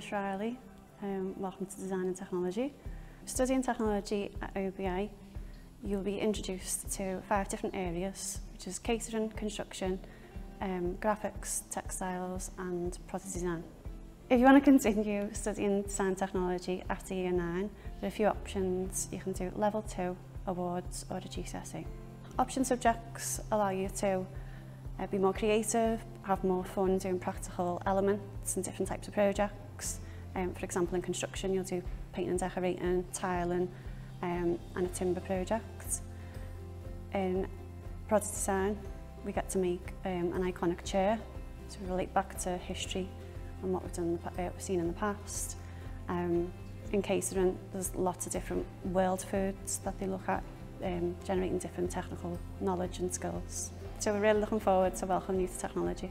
Mishra Um, welcome to Design and Technology. Studying technology at OBI, you'll be introduced to five different areas, which is catering, construction, um, graphics, textiles and product design. If you want to continue studying design technology after year 9, there are a few options. You can do level 2, awards or a GCSE. Option subjects allow you to uh, be more creative, have more fun doing practical elements and different types of projects. Um, for example, in construction, you'll do painting and decorating, tiling, um, and a timber project. In product design, we get to make um, an iconic chair to relate back to history and what we've, done uh, we've seen in the past. Um, in catering, there's lots of different world foods that they look at, um, generating different technical knowledge and skills. So we're really looking so to yn new technology.